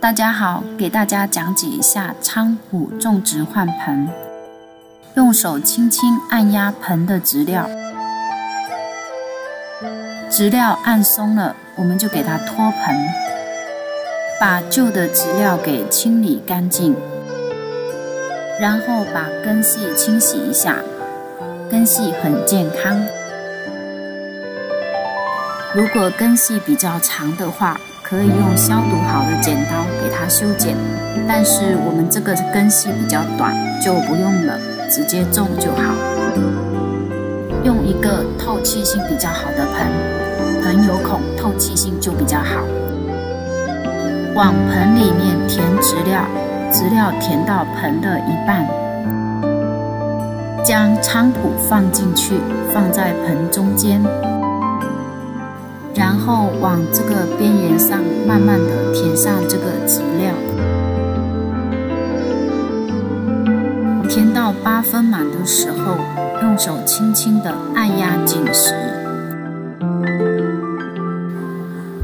大家好，给大家讲解一下仓虎种植换盆。用手轻轻按压盆的植料，植料按松了，我们就给它脱盆，把旧的植料给清理干净，然后把根系清洗一下，根系很健康。如果根系比较长的话，可以用消毒好的剪刀给它修剪。但是我们这个根系比较短，就不用了，直接种就好。用一个透气性比较好的盆，盆有孔，透气性就比较好。往盆里面填植料，植料填到盆的一半，将菖蒲放进去，放在盆中间。后往这个边缘上慢慢的填上这个植料，填到八分满的时候，用手轻轻的按压紧实。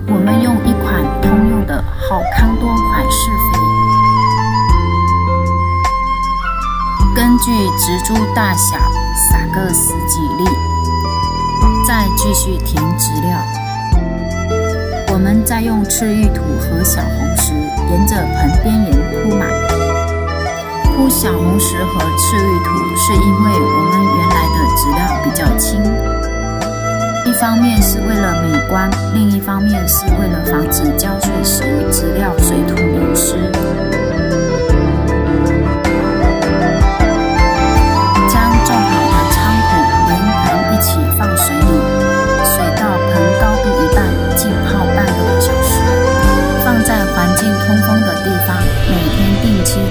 我们用一款通用的好康多款式肥，根据植株大小撒个十几粒，再继续填植料。我们再用赤玉土和小红石沿着盆边缘铺满。铺小红石和赤玉土，是因为我们原来的质量比较轻，一方面是为了美观，另一方面是为了防止浇水时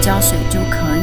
浇水就可以